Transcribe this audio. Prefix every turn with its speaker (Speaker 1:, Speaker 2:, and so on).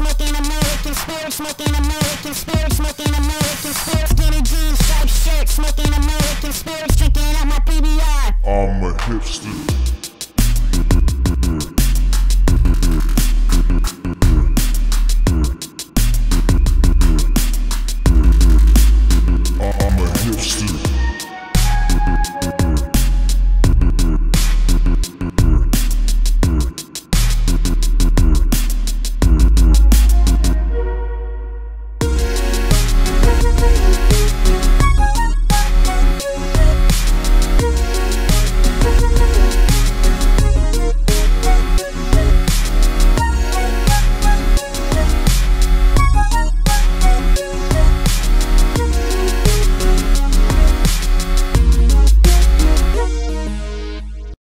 Speaker 1: smoking American spirit, smoking American spirit, smoking American spirit, skinny jeans, striped shirt, smoking American spirit, drinking out my PBR.
Speaker 2: I'm a hipster.